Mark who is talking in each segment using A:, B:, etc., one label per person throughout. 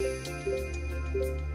A: Música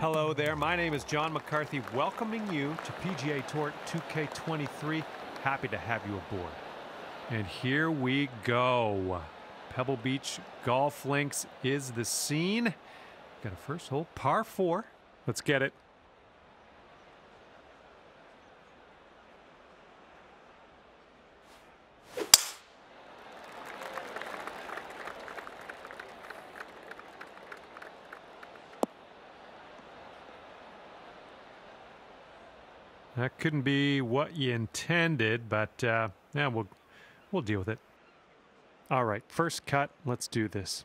A: Hello there, my name is John McCarthy, welcoming you to PGA Tour 2K23. Happy to have you aboard. And here we go. Pebble Beach Golf Links is the scene. Got a first hole, par four. Let's get it. That couldn't be what you intended, but uh, yeah, we'll we'll deal with it. All right, first cut. Let's do this.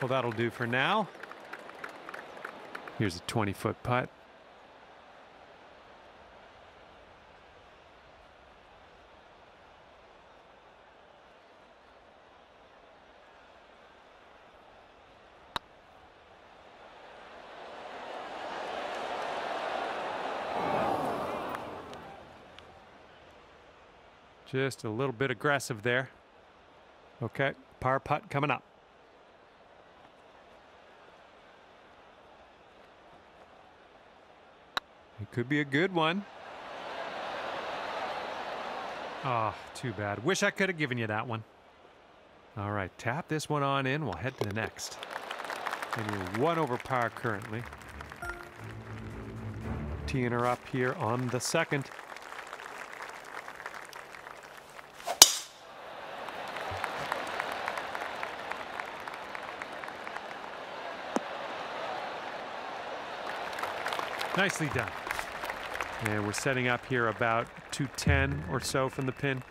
A: Well, that'll do for now. Here's a 20 foot putt. Just a little bit aggressive there. Okay, par putt coming up. It could be a good one. Ah, oh, too bad. Wish I could have given you that one. All right, tap this one on in. We'll head to the next. And you're one over par currently. Teeing her up here on the second. Nicely done. And we're setting up here about 210 or so from the pin.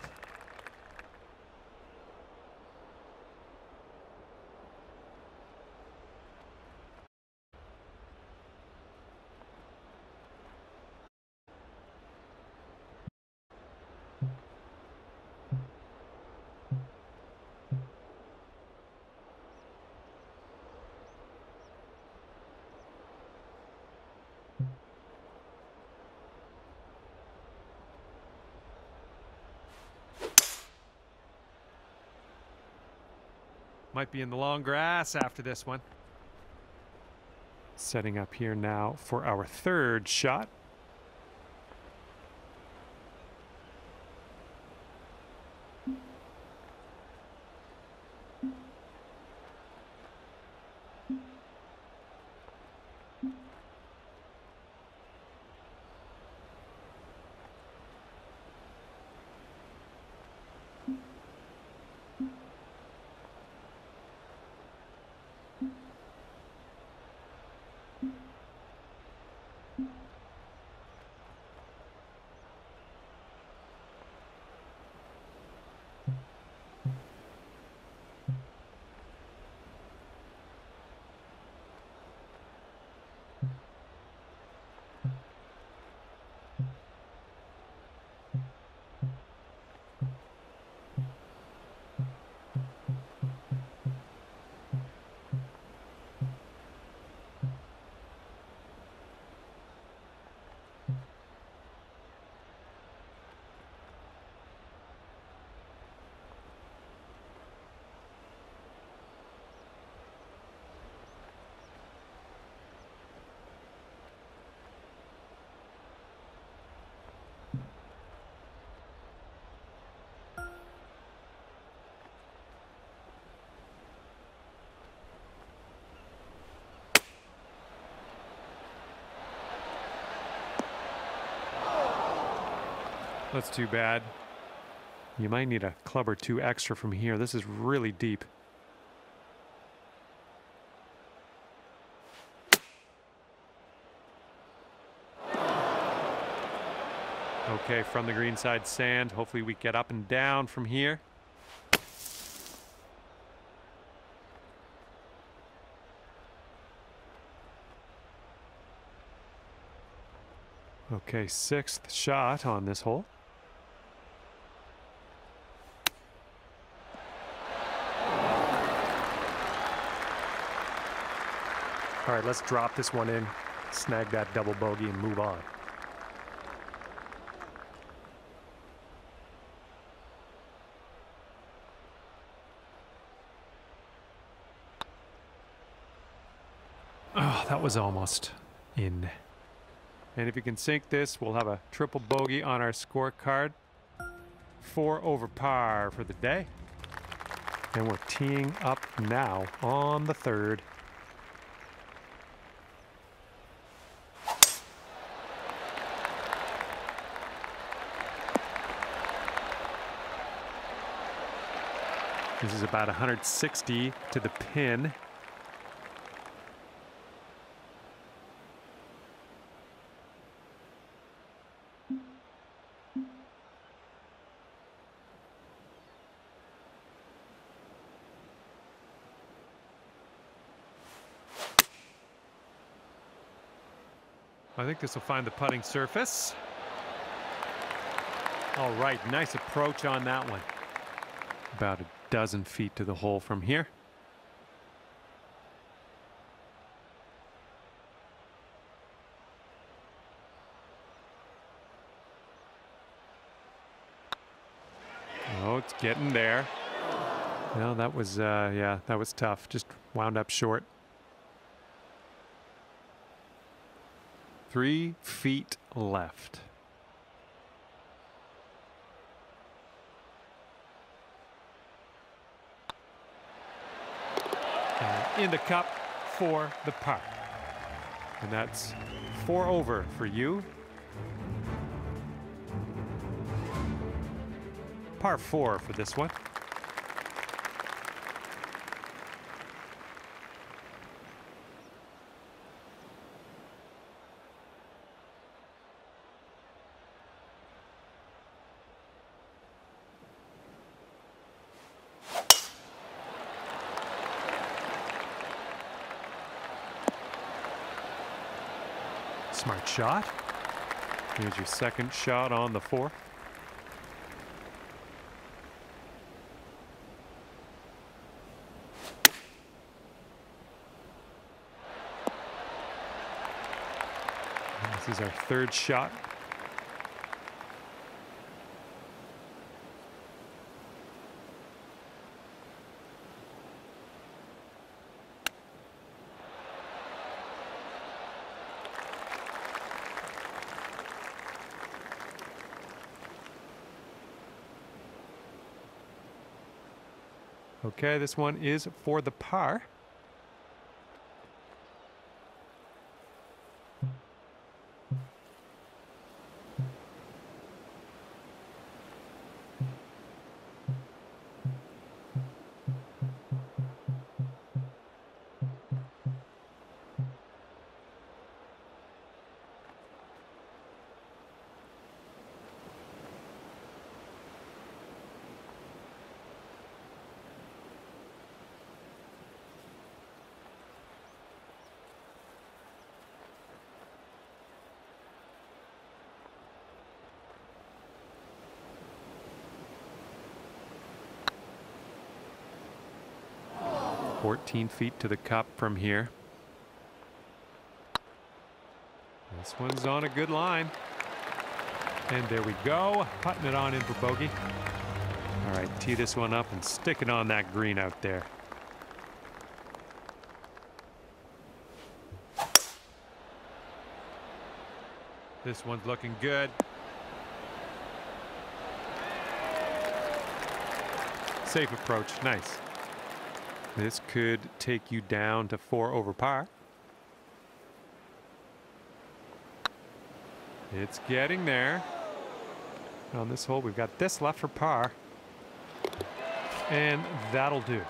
A: Might be in the long grass after this one. Setting up here now for our third shot. That's too bad. You might need a club or two extra from here. This is really deep. Okay, from the greenside sand. Hopefully we get up and down from here. Okay, sixth shot on this hole.
B: All right, let's drop this one in, snag that double bogey, and move on.
A: Oh, that was almost in. And if you can sink this, we'll have a triple bogey on our scorecard. Four over par for the day. And we're teeing up now on the third. This is about 160 to the pin. I think this will find the putting surface. All right, nice approach on that one. About a dozen feet to the hole from here. Oh, it's getting there. Well, that was, uh, yeah, that was tough. Just wound up short. Three feet left. And in the cup for the par. And that's four over for you. Par four for this one. Smart shot. Here's your second shot on the fourth. This is our third shot. Okay, this one is for the par. Fourteen feet to the cup from here. This one's on a good line. And there we go, putting it on in for bogey. All right, tee this one up and stick it on that green out there. This one's looking good. Safe approach, nice. This could take you down to four over par. It's getting there. On this hole, we've got this left for par. And that'll do.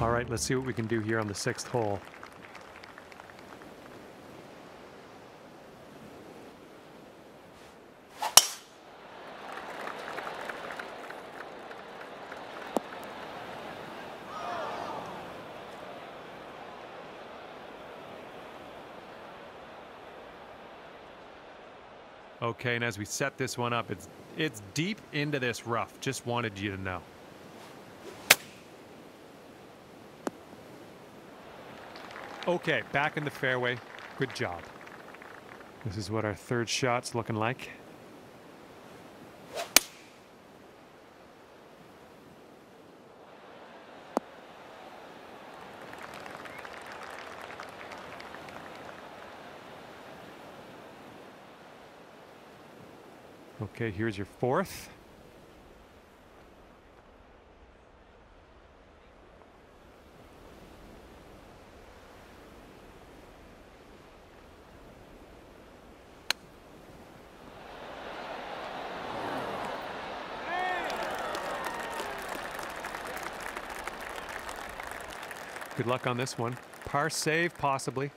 A: All right, let's see what we can do here on the sixth hole. Okay, and as we set this one up, it's it's deep into this rough. Just wanted you to know. Okay, back in the fairway. Good job. This is what our third shot's looking like. Okay, here's your fourth. Good luck on this one. Par save, possibly.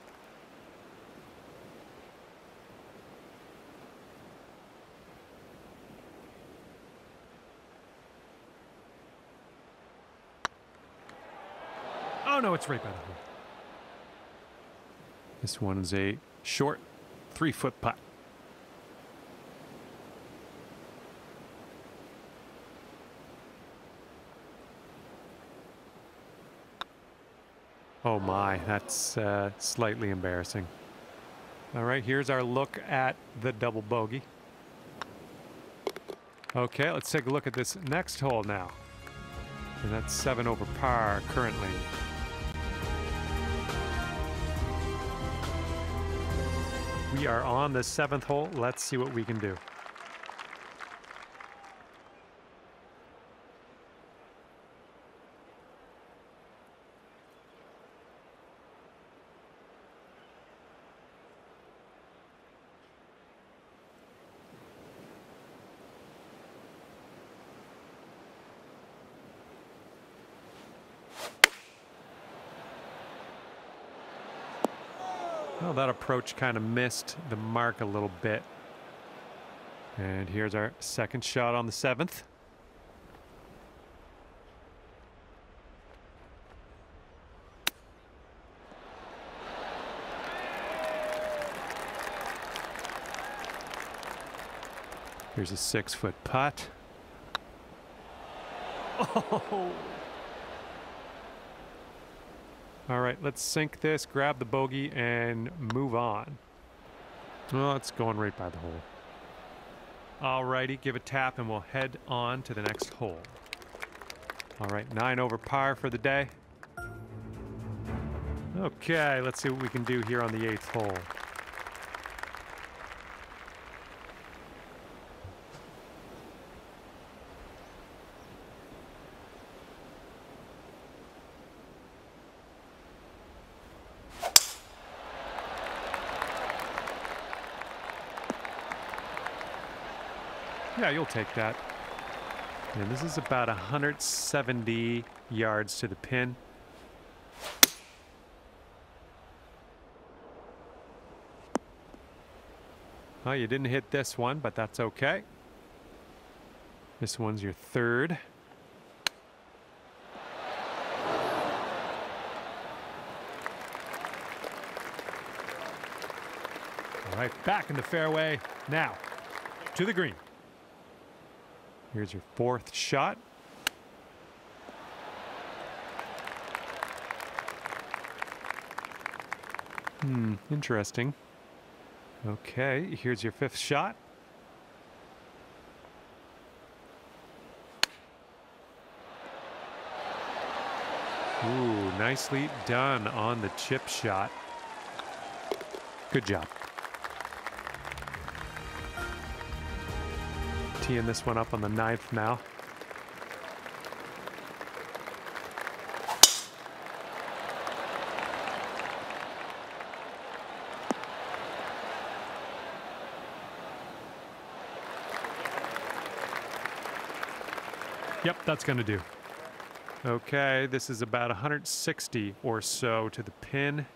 A: It's right by the hole. This one is a short three foot putt. Oh my, that's uh, slightly embarrassing. All right, here's our look at the double bogey. Okay, let's take a look at this next hole now. And that's seven over par currently. We are on the seventh hole. Let's see what we can do. Well, that approach kind of missed the mark a little bit. And here's our second shot on the seventh. Here's a six foot putt. Oh! All right, let's sink this, grab the bogey, and move on. Well, it's going right by the hole. All righty, give a tap, and we'll head on to the next hole. All right, nine over par for the day. Okay, let's see what we can do here on the eighth hole. Yeah, you'll take that. And this is about 170 yards to the pin. Oh, you didn't hit this one, but that's okay. This one's your third. All right, back in the fairway. Now, to the green. Here's your fourth shot. Hmm, interesting. Okay, here's your fifth shot. Ooh, nicely done on the chip shot. Good job. teeing this one up on the ninth now. Yep, that's going to do. Okay, this is about 160 or so to the pin.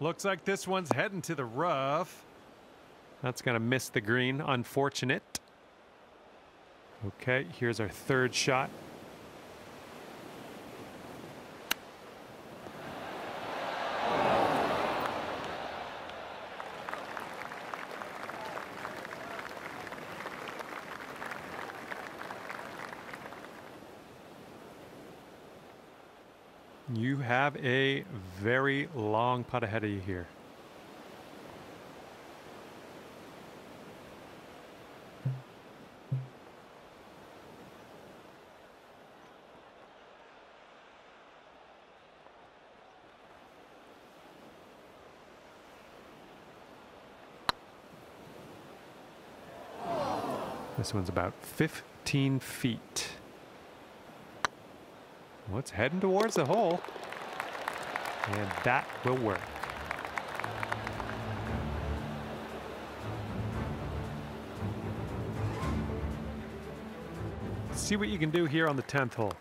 A: Looks like this one's heading to the rough. That's going to miss the green. Unfortunate. Okay, here's our third shot. You have a very long putt ahead of you here. This one's about 15 feet. Well, it's heading towards the hole. And that will work. See what you can do here on the 10th hole.